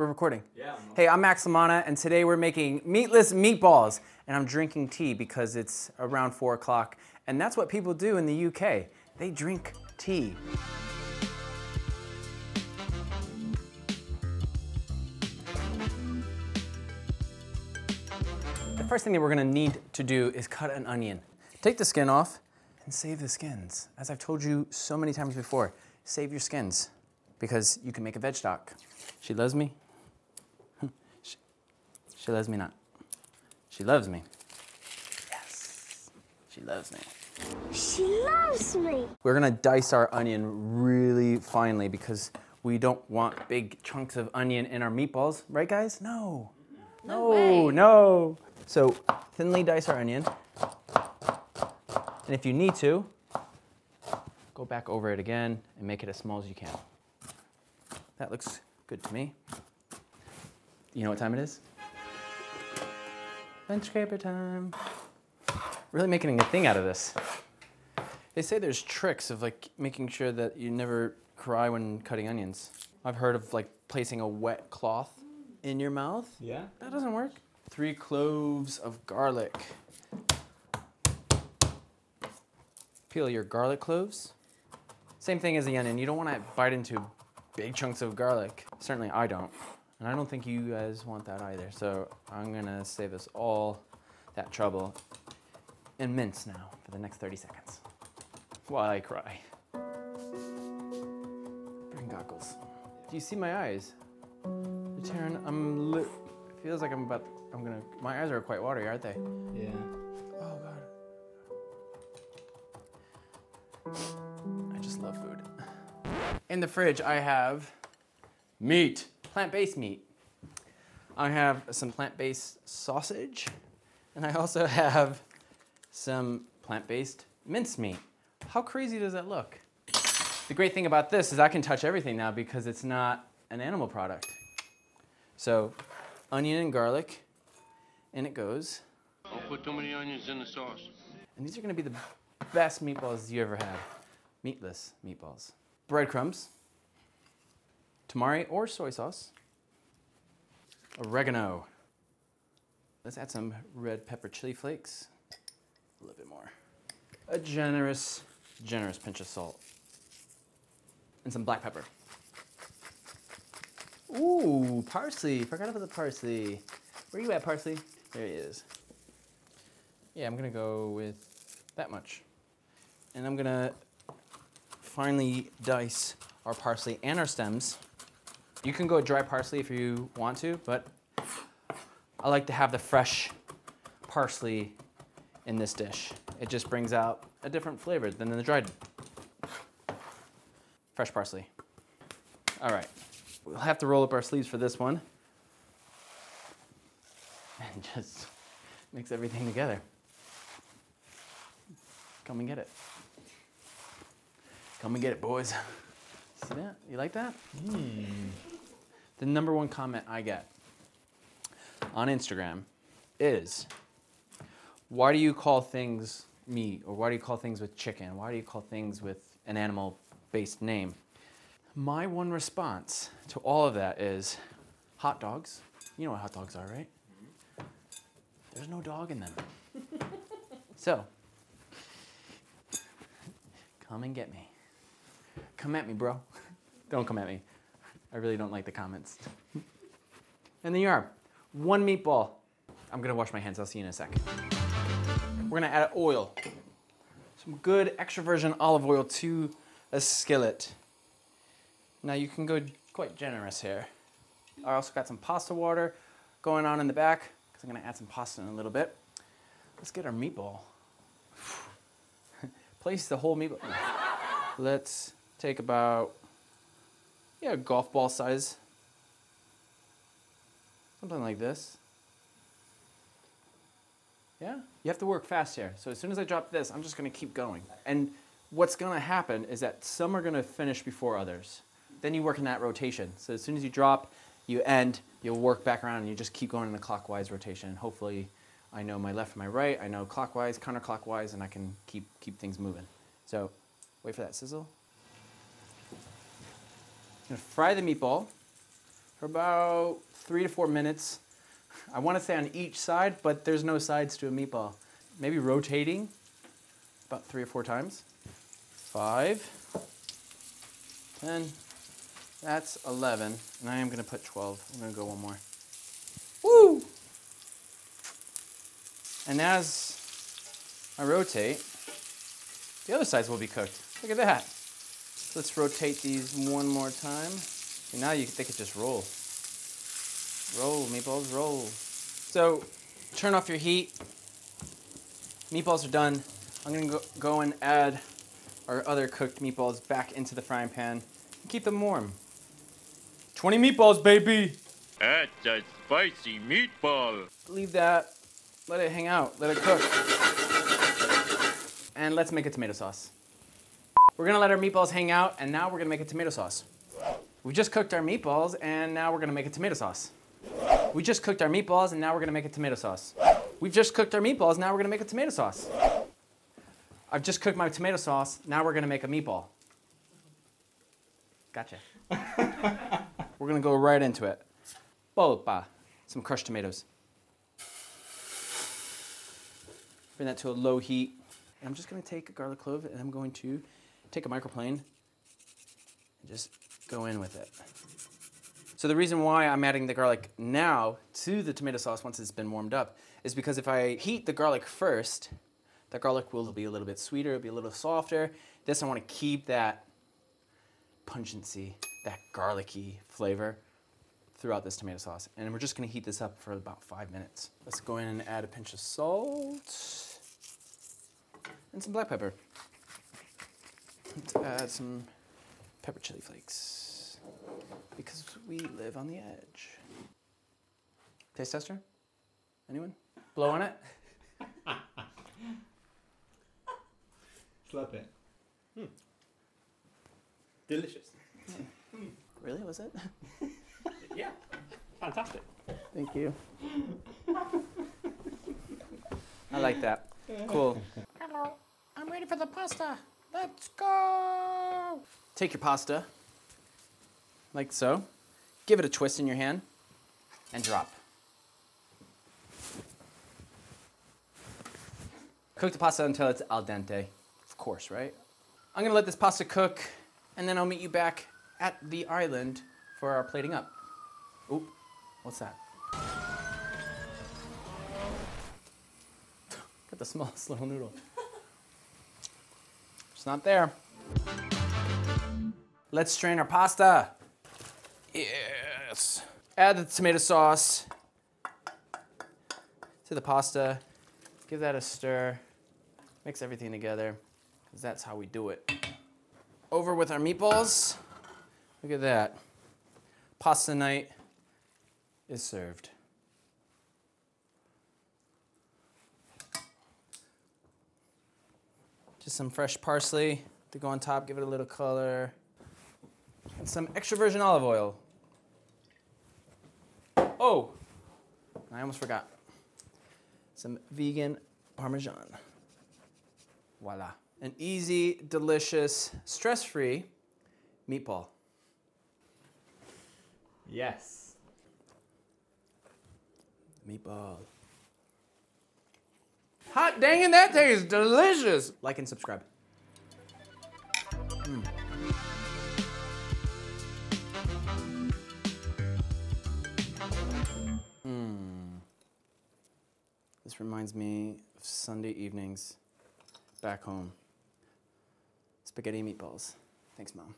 We're recording. Yeah. Hey, I'm Max La Manna, and today we're making meatless meatballs. And I'm drinking tea because it's around 4 o'clock. And that's what people do in the UK. They drink tea. The first thing that we're gonna need to do is cut an onion. Take the skin off and save the skins. As I've told you so many times before, save your skins because you can make a veg stock. She loves me. She, loves me not. She loves me. Yes. She loves me. She loves me. We're gonna dice our onion really finely because we don't want big chunks of onion in our meatballs, right guys? No. No, no. So thinly dice our onion. And if you need to, go back over it again and make it as small as you can. That looks good to me. You know what time it is? Bench scraper time. Really making a thing out of this. They say there's tricks of like making sure that you never cry when cutting onions. I've heard of like placing a wet cloth in your mouth. Yeah. That doesn't work. Three cloves of garlic. Peel your garlic cloves. Same thing as the onion. You don't want to bite into big chunks of garlic. Certainly I don't. And I don't think you guys want that either. So I'm gonna save us all that trouble and mince now for the next 30 seconds while I cry. Bring goggles. Do you see my eyes? They're. I'm. Li- it feels like I'm about. I'm gonna. My eyes are quite watery, aren't they? Yeah. Oh god. I just love food. In the fridge, I have meat, plant-based meat. I have some plant-based sausage, and I also have some plant-based mincemeat. How crazy does that look? The great thing about this is I can touch everything now because it's not an animal product. So, onion and garlic, in it goes. Don't put too many onions in the sauce. And these are gonna be the best meatballs you ever had. Meatless meatballs. Breadcrumbs, tamari or soy sauce, oregano. Let's add some red pepper chili flakes, a little bit more. A generous, generous pinch of salt. And some black pepper. Ooh, parsley. Forgot about the parsley. Where you at, parsley? There he is. Yeah, I'm gonna go with that much. And I'm gonna finely dice our parsley and our stems. You can go dry parsley if you want to, but I like to have the fresh parsley in this dish. It just brings out a different flavor than the dried. Fresh parsley. All right, we'll have to roll up our sleeves for this one. And just mix everything together. Come and get it. Come and get it, boys. See that? You like that? Hmm. The number one comment I get on Instagram is why do you call things meat or why do you call things with chicken? Why do you call things with an animal based name? My one response to all of that is hot dogs. You know what hot dogs are, right? There's no dog in them. so, come and get me. Come at me, bro. don't come at me. I really don't like the comments. and there you are. One meatball. I'm gonna wash my hands. I'll see you in a sec. We're gonna add oil. Some good extra virgin olive oil to a skillet. Now you can go quite generous here. I also got some pasta water going on in the back because I'm gonna add some pasta in a little bit. Let's get our meatball. Place the whole meatball. Let's take about, yeah, golf ball size. Something like this. Yeah? You have to work fast here. So as soon as I drop this, I'm just gonna keep going. And what's gonna happen is that some are gonna finish before others. Then you work in that rotation. So as soon as you drop, you end, you'll work back around and you just keep going in the clockwise rotation. Hopefully I know my left from my right, I know clockwise, counterclockwise, and I can keep, keep things moving. So wait for that sizzle. Gonna fry the meatball for about three to four minutes. I want to say on each side, but there's no sides to a meatball. Maybe rotating about three or four times. Five, Five, ten, that's 11, and I am going to put 12. I'm to go one more. Woo! And as I rotate, the other sides will be cooked. Look at that. Let's rotate these one more time. And now you, they could just roll. Roll, meatballs, roll. So, turn off your heat. Meatballs are done. I'm gonna go, go and add our other cooked meatballs back into the frying pan. and Keep them warm. 20 meatballs, baby! That's a spicy meatball. Leave that, let it hang out, let it cook. And let's make a tomato sauce. We're gonna let our meatballs hang out, and now we're gonna make a tomato sauce. We just cooked our meatballs, and now we're gonna make a tomato sauce. We just cooked our meatballs, and now we're gonna make a tomato sauce. We've just cooked our meatballs, now we're gonna make a tomato sauce. I've just cooked my tomato sauce, now we're gonna make a meatball. Gotcha. we're gonna go right into it. Polpa, some crushed tomatoes. Bring that to a low heat. And I'm just gonna take a garlic clove and I'm going to take a microplane and just go in with it. So the reason why I'm adding the garlic now to the tomato sauce once it's been warmed up is because if I heat the garlic first, the garlic will be a little bit sweeter, it'll be a little softer. This I wanna keep that pungency, that garlicky flavor throughout this tomato sauce. And we're just gonna heat this up for about five minutes. Let's go in and add a pinch of salt and some black pepper. Let's add some pepper chili flakes because we live on the edge. Taste tester? Anyone? Blow on it? Slap it. Hmm. Delicious. Really? Was it? Yeah. Fantastic. Thank you. I like that. Cool. Hello. I'm ready for the pasta. Let's go. Take your pasta, like so. Give it a twist in your hand, and drop. Cook the pasta until it's al dente, of course, right? I'm gonna let this pasta cook, and then I'll meet you back at the island for our plating up. Oop, what's that? Got the smallest little noodle. It's not there. Let's strain our pasta. Yes. Add the tomato sauce to the pasta. Give that a stir. Mix everything together, because that's how we do it. Over with our meatballs. Look at that. Pasta night is served. Just some fresh parsley to go on top, give it a little color. And some extra virgin olive oil. Oh, I almost forgot. Some vegan parmesan. Voila. An easy, delicious, stress free meatball. Yes. Meatball. Hot dang it, that tastes delicious. Like and subscribe. Mm. This reminds me of Sunday evenings back home. Spaghetti meatballs. Thanks, Mom.